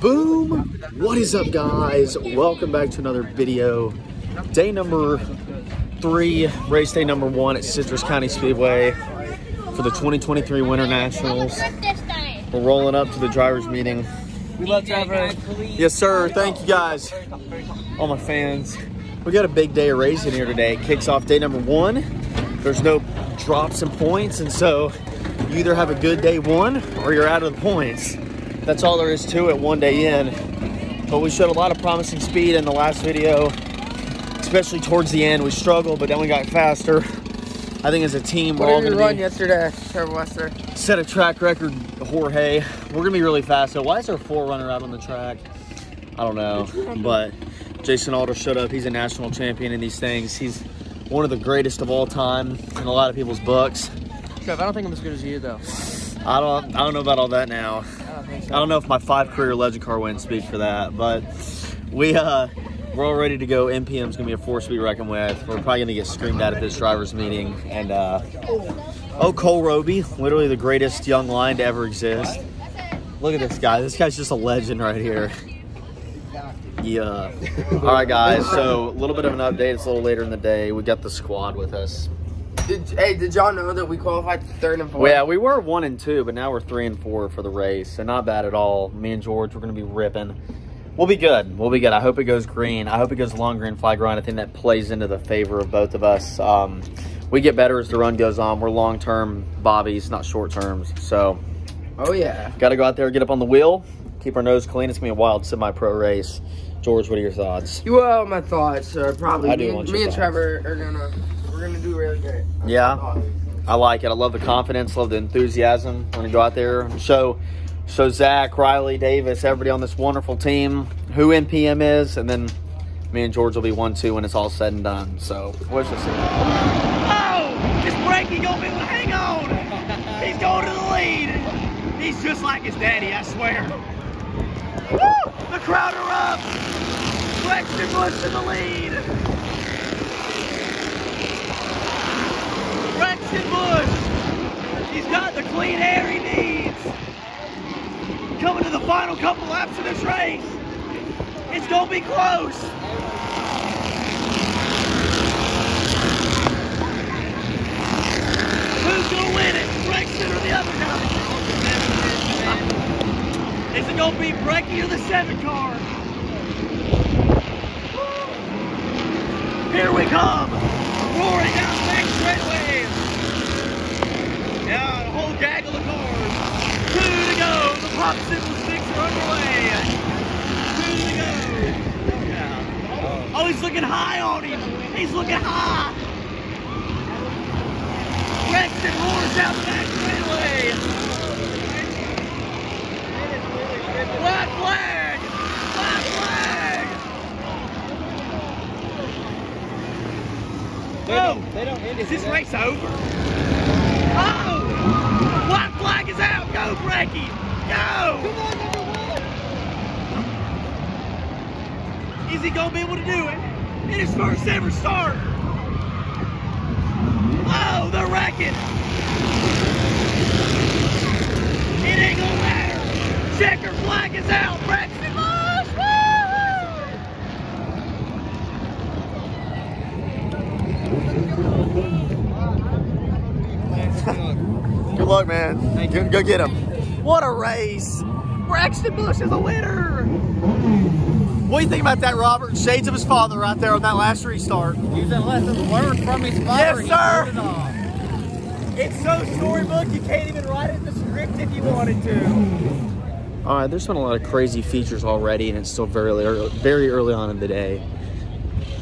Boom! What is up, guys? Welcome back to another video. Day number three, race day number one at Citrus County Speedway for the 2023 Winter Nationals. We're rolling up to the drivers' meeting. We love Trevor. Yes, sir. Thank you, guys. All my fans. We got a big day of racing here today. Kicks off day number one. There's no drops in points, and so you either have a good day one or you're out of the points. That's all there is to it one day in. But we showed a lot of promising speed in the last video, especially towards the end. We struggled, but then we got faster. I think as a team, we're What all did you run to yesterday, Trevor Wester? set a track record, Jorge. We're going to be really fast. So why is there a forerunner out on the track? I don't know. But Jason Alder showed up. He's a national champion in these things. He's one of the greatest of all time in a lot of people's books. Trev, I don't think I'm as good as you though. I don't I don't know about all that now. I don't know if my five career legend car wins speak for that, but we uh we're all ready to go. NPM's gonna be a force to be reckoned with. We're probably gonna get screamed at at this drivers meeting. And uh oh Cole Roby, literally the greatest young lion to ever exist. Look at this guy. This guy's just a legend right here. Yeah. All right, guys. So a little bit of an update. It's a little later in the day. We got the squad with us. Did, hey, did y'all know that we qualified third and fourth? Well, yeah, we were one and two, but now we're three and four for the race, so not bad at all. Me and George, we're gonna be ripping. We'll be good. We'll be good. I hope it goes green. I hope it goes long green flag run. I think that plays into the favor of both of us. Um, we get better as the run goes on. We're long term bobbies, not short terms. So, Oh yeah. got to go out there, get up on the wheel, keep our nose clean. It's gonna be a wild semi-pro race. George, what are your thoughts? Well, my thoughts are probably I do me, me and. Trevor are gonna we're gonna do really great. Yeah. I like it. I love the confidence, love the enthusiasm. I'm gonna go out there and show show Zach, Riley, Davis, everybody on this wonderful team who NPM is, and then me and George will be one two when it's all said and done. So wish us Oh! Is Frankie gonna be hang on? He's going to the lead. He's just like his daddy, I swear. Woo! The crowd erupts. Braxton Bush in the lead. Braxton Bush. He's got the clean air he needs. Coming to the final couple laps of this race. It's gonna be close. Who's gonna win it? Braxton or the other guy? Is it gonna be Brecky or the seven car? Here we come! Roaring down! Yeah, a whole gaggle of cars. Two to go. The popsicle sticks are underway. Two to go. Oh, he's looking high on him. He's looking high. Braxton roars down the back straightaway. Black flag! Black flag! Oh, They don't is this race over? Oh! Black flag is out! Go, Bracky! Go! Is he gonna be able to do it in his first ever start? Oh, they're wrecking! It ain't gonna matter! Checker flag is out! Braxton Bush! Woo! Good luck, man. Go, go get him. What a race! Braxton Bush is a winner! What do you think about that, Robert? Shades of his father right there on that last restart. Using lessons learned from his father. Yes, sir. it. It's so storybook you can't even write it in the script if you wanted to. All right, there's been a lot of crazy features already, and it's still very early, very early on in the day.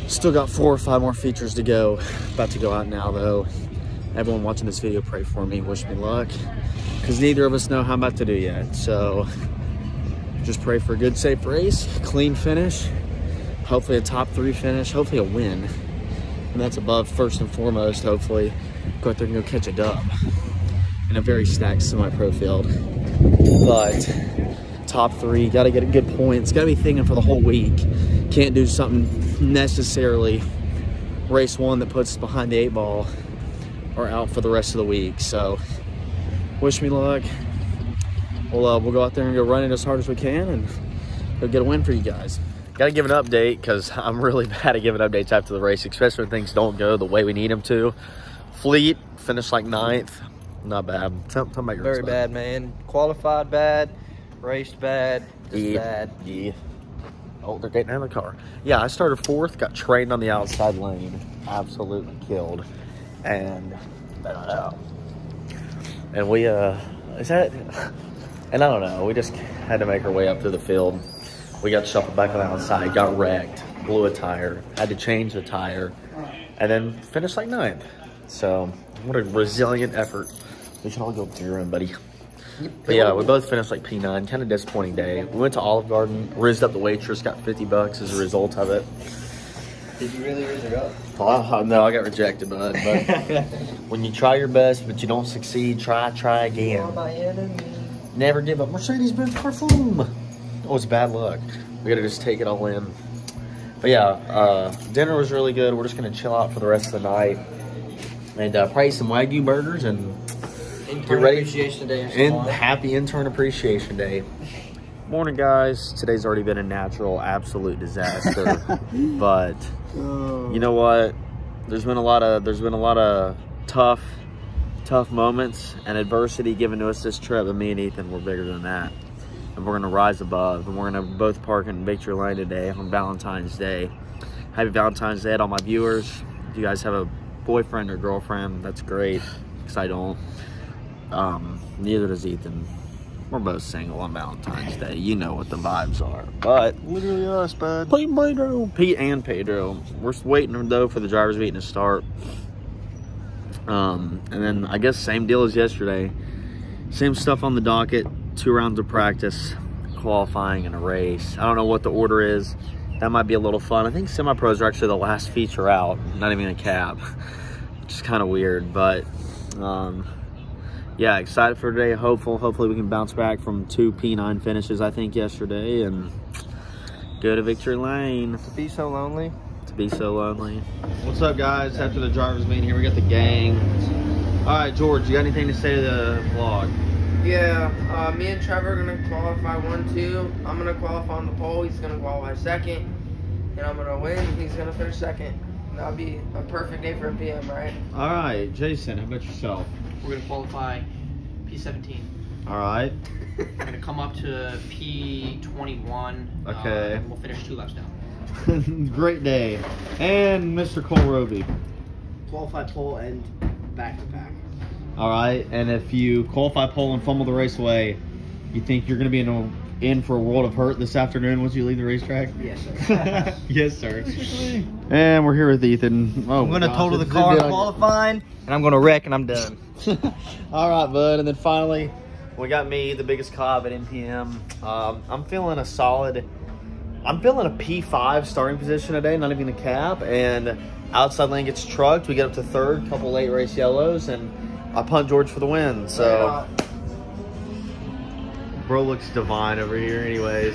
Still got four or five more features to go. About to go out now, though. Everyone watching this video, pray for me, wish me luck, because neither of us know how about to do yet. So just pray for a good, safe race, clean finish, hopefully a top three finish, hopefully a win. And that's above first and foremost, hopefully. Go out there and go catch a dub in a very stacked semi-pro field. But top three, got to get a good points. Got to be thinking for the whole week. Can't do something necessarily race one that puts behind the eight ball or out for the rest of the week. So wish me luck. we'll uh, we'll go out there and go running as hard as we can and go get a win for you guys. Got to give an update because I'm really bad at giving updates after the race, especially when things don't go the way we need them to. Fleet finished like ninth. Not bad. Tell, tell me about your Very bad, man. Qualified bad, raced bad, just Yeah. bad. Yeah. Oh, they're getting out of the car. Yeah, I started fourth, got trained on the outside lane, absolutely killed, and uh, and we uh, is that? And I don't know. We just had to make our way up to the field. We got shuffled back on the outside, got wrecked, blew a tire, had to change the tire, and then finished like ninth. So what a resilient effort. We should all go with your own, buddy. But yeah, we both finished like P9. Kind of disappointing day. We went to Olive Garden, rizzed up the waitress, got 50 bucks as a result of it. Did you really raise it up? Oh, no, I got rejected, bud. But when you try your best, but you don't succeed, try, try again. Never give up. Mercedes-Benz perfume. Oh, it's bad luck. We gotta just take it all in. But yeah, uh, dinner was really good. We're just gonna chill out for the rest of the night and uh, probably some Wagyu burgers and Intern ready? Appreciation Day. In happy intern appreciation day. Morning, guys. Today's already been a natural, absolute disaster. but you know what? There's been a lot of there's been a lot of tough, tough moments and adversity given to us this trip. But me and Ethan were bigger than that, and we're gonna rise above. And we're gonna both park in Victory Lane today on Valentine's Day. Happy Valentine's Day to all my viewers. If you guys have a boyfriend or girlfriend, that's great. Because I don't. Um, neither does Ethan. We're both single on Valentine's Day. You know what the vibes are. But Literally us, bud. Pete Pedro. Pete and Pedro. We're waiting though for the drivers meeting to start. Um, and then I guess same deal as yesterday. Same stuff on the docket. Two rounds of practice, qualifying, and a race. I don't know what the order is. That might be a little fun. I think semi pros are actually the last feature out. Not even a cab, which is kind of weird. But um, yeah, excited for today. Hopeful. Hopefully we can bounce back from two P9 finishes. I think yesterday and go to victory lane To Be so lonely. to be so lonely. What's up, guys? After the drivers meeting here, we got the gang. All right, George, you got anything to say to the vlog? Yeah, uh, me and Trevor are gonna qualify one, two. I'm gonna qualify on the pole. He's gonna qualify second, and I'm gonna win. He's gonna finish second. That'll be a perfect day for a PM, right? All right, Jason, how about yourself? We're gonna qualify P17. All right. We're gonna come up to P21. Okay. Uh, and we'll finish two laps down. Great day. And Mr. Cole Roby. Qualify pole and back to back. All right, and if you qualify pole and fumble the race away, you think you're going to be in, a, in for a world of hurt this afternoon once you leave the racetrack? Yes, sir. yes, sir. and we're here with Ethan. Oh, I'm gonna gosh, total the car gonna be like- qualifying, and I'm gonna wreck, and I'm done. All right, bud. And then finally, we got me, the biggest cob at NPM. Um, I'm feeling a solid. I'm feeling a P5 starting position today, not even a cab. And outside lane gets trucked. We get up to third, couple late race yellows, and I punt George for the win. So, bro looks divine over here, anyways.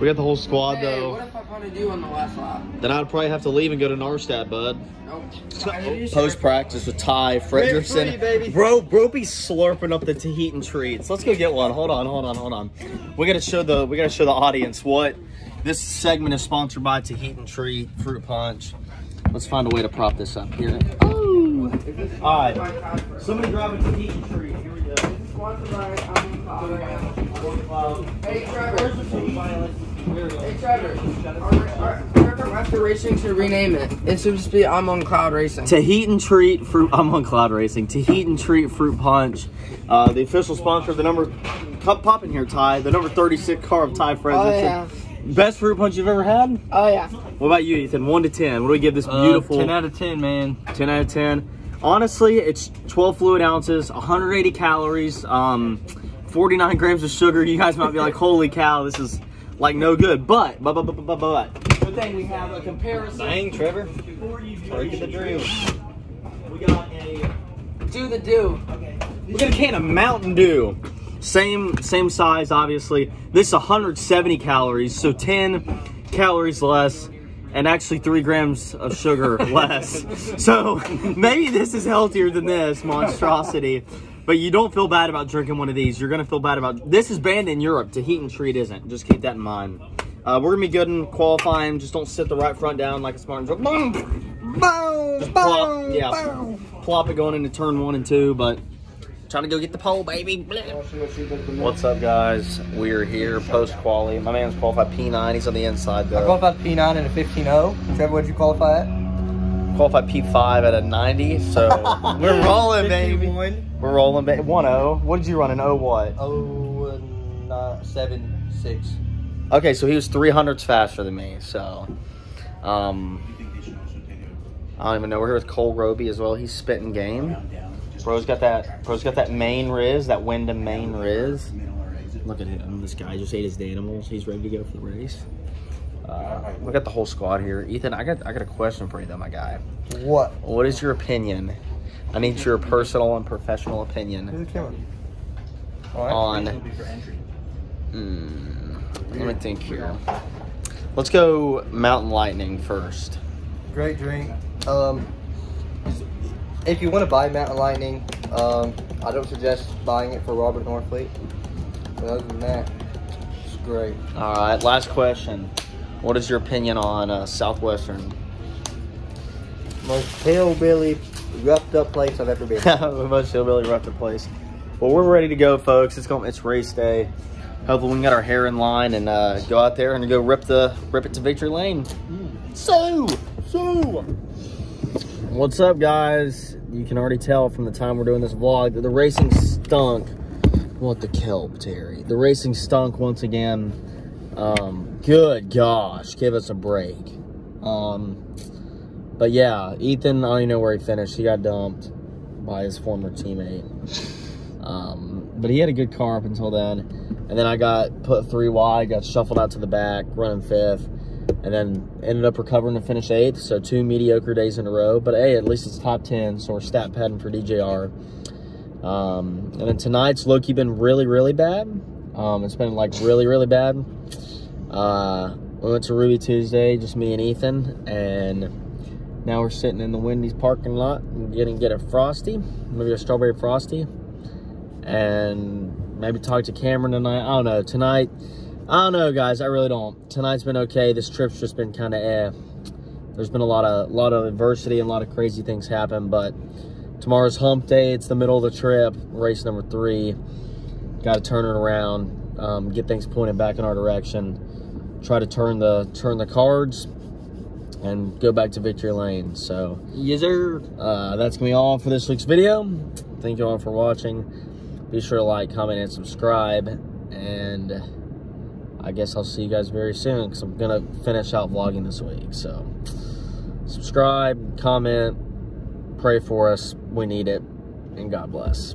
We got the whole squad Hey, though. What if I want to do on the last lap? Then I'd probably have to leave and go to Narstad, bud. Nope. Post practice with Ty Fredrickson. Bro, bro be slurping up the Tahitian treats. Let's go get one. Hold on, hold on, hold on. We gotta show the we gotta show the audience what this segment is sponsored by Tahitian Treat Fruit Punch. Let's find a way to prop this up here. Oh! Alright. Somebody grab a Tahitian treat. Here we go. Hey Trevor. Here we go. Hey Trevor. Our, our, our, after racing should rename it. It should just be I'm on Cloud Racing. Tahitian Treat Fruit. I'm on Cloud Racing. Tahitian Treat Fruit Punch. Uh, the official sponsor of the number. Cup pop in here, Ty. The number 36 car of Ty Fredrickson. Oh yeah. Best fruit punch you've ever had? Oh yeah. What about you, Ethan? One to ten. What do we give this beautiful? Uh, 10 out of 10, man. 10 out of 10. Honestly, it's 12 fluid ounces, 180 calories, um, 49 grams of sugar. You guys might be like, holy cow, this is like no good. But, but, but, but, but, but, good thing we have a comparison. Dang, Trevor. Before you do Breaking the dream. We got a Do the do. we got a can of Mountain Dew. Same same size, obviously. This is 170 calories, so 10 calories less, and actually three grams of sugar less. So maybe this is healthier than this monstrosity. But you don't feel bad about drinking one of these. You're gonna feel bad about this is banned in Europe. Tahitian Treat isn't. Just keep that in mind. Uh, we're gonna be good in qualifying. Just don't sit the right front down like a smart. Boom, boom, Just plop, yeah, plop it going into turn one and two. But trying to go get the pole, baby. What's up, guys? We're here post quali. My man's qualified P9. He's on the inside I though. qualified P9 and a 15 0. Trevor, what'd you qualify at? Qualified P5 at a 90. So we're rolling, baby. We're rolling, baby. 1-0. What did you run? An 0 what? Oh, uh, nine, seven, six. Okay, so he was 300s faster than me. So, um, I don't even know. We're here with Cole Roby as well. He's spitting game. Bro's got that. Bro's got that main Riz, that Wyndham main Riz. Look at him. This guy just ate his animals. He's ready to go for the race. Uh, we got the whole squad here. Ethan, I got I got a question for you though, my guy. What? What is your opinion? I need your personal and professional opinion Who's the camera? On. Mm, let me think here. Let's go Mountain Lightning first. Great drink. Um, if you want to buy Mountain Lightning, um, I don't suggest buying it for Robert Norfleet. But other than that, it's great. All right, last question. What is your opinion on uh, Southwestern? Most hillbilly, roughed up place I've ever been. Most hillbilly rough up place. Well, we're ready to go, folks. It's going. It's race day. Hopefully, we can get our hair in line and uh, go out there and go rip the rip it to victory lane. So, so. What's up, guys? You can already tell from the time we're doing this vlog that the racing stunk. What the kelp, Terry? The racing stunk once again. Um, good gosh, give us a break. Um, but yeah, Ethan, I don't even know where he finished. He got dumped by his former teammate. Um, but he had a good car up until then. And then I got put three wide, got shuffled out to the back, running fifth, and then ended up recovering to finish eighth. So two mediocre days in a row. But hey, at least it's top 10, so we're stat padding for DJR. Um, and then tonight's low key been really, really bad. Um, it's been like really, really bad. Uh, we went to Ruby Tuesday, just me and Ethan, and now we're sitting in the Wendy's parking lot and getting get a frosty, maybe a strawberry frosty, and maybe talk to Cameron tonight. I don't know. Tonight, I don't know, guys. I really don't. Tonight's been okay. This trip's just been kind of eh. There's been a lot of a lot of adversity and a lot of crazy things happen, but tomorrow's hump day. It's the middle of the trip, race number three. Got to turn it around, um, get things pointed back in our direction. Try to turn the turn the cards and go back to victory lane. So, yes, sir. Uh, that's gonna be all for this week's video. Thank you all for watching. Be sure to like, comment, and subscribe. And I guess I'll see you guys very soon because I'm gonna finish out vlogging this week. So, subscribe, comment, pray for us. We need it, and God bless.